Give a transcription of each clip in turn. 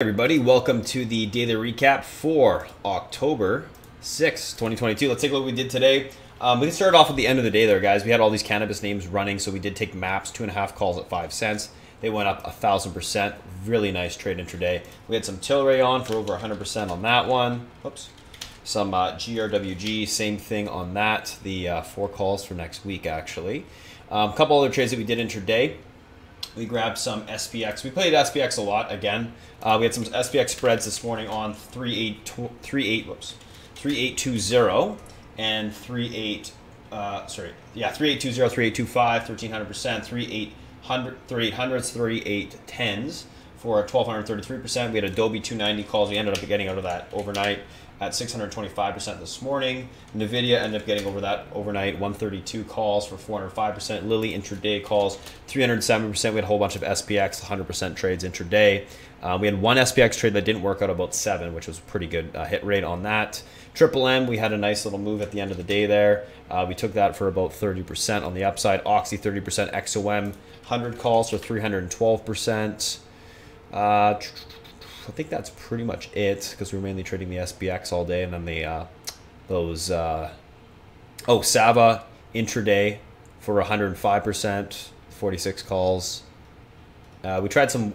everybody, welcome to the daily recap for October 6, 2022. Let's take a look what we did today. Um, we start off at the end of the day there, guys. We had all these cannabis names running, so we did take maps, two and a half calls at five cents. They went up a thousand percent. Really nice trade intraday. We had some Tilray on for over 100% on that one. Oops. Some uh, GRWG, same thing on that. The uh, four calls for next week, actually. A um, couple other trades that we did intraday. We grabbed some SPX. We played SPX a lot again. Uh, we had some SPX spreads this morning on 38, whoops, 3820 and 38, uh, sorry, yeah, 3820, 3825, 1300%, 3800, 3800s, 3810s for 1233%. We had Adobe 290 calls. We ended up getting out of that overnight at 625% this morning. NVIDIA ended up getting over that overnight 132 calls for 405%. Lilly intraday calls 307%. We had a whole bunch of SPX 100% trades intraday. Uh, we had one SPX trade that didn't work out about seven, which was a pretty good uh, hit rate on that. Triple M, we had a nice little move at the end of the day there. Uh, we took that for about 30% on the upside. Oxy 30%, XOM 100 calls for 312%. Uh, I think that's pretty much it because we are mainly trading the SPX all day and then the uh, those uh, oh Sava intraday for 105%, 46 calls. Uh, we tried some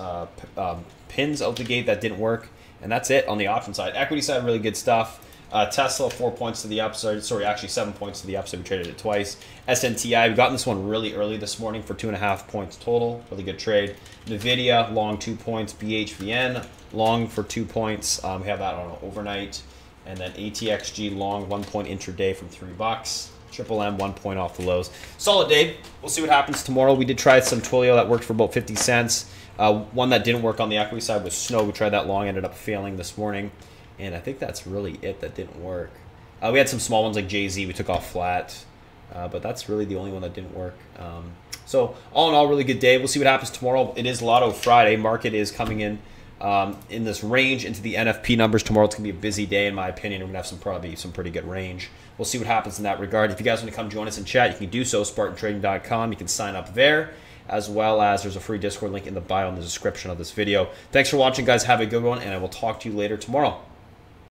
uh, um, pins out the gate that didn't work, and that's it on the option side. Equity side, really good stuff. Uh, Tesla, four points to the upside. Sorry, actually seven points to the upside. We traded it twice. SNTI, we got this one really early this morning for two and a half points total. Really good trade. NVIDIA, long two points. BHVN, long for two points. Um, we have that on overnight. And then ATXG, long one point intraday from three bucks. Triple M, one point off the lows. Solid day. We'll see what happens tomorrow. We did try some Twilio that worked for about 50 cents. Uh, one that didn't work on the equity side was Snow. We tried that long, ended up failing this morning. And I think that's really it that didn't work. Uh, we had some small ones like Jay Z. We took off flat, uh, but that's really the only one that didn't work. Um, so all in all, really good day. We'll see what happens tomorrow. It is Lotto Friday. Market is coming in um, in this range into the NFP numbers tomorrow. It's gonna be a busy day in my opinion. We're gonna have some probably some pretty good range. We'll see what happens in that regard. If you guys want to come join us in chat, you can do so. SpartanTrading.com. You can sign up there as well as there's a free Discord link in the bio in the description of this video. Thanks for watching, guys. Have a good one, and I will talk to you later tomorrow.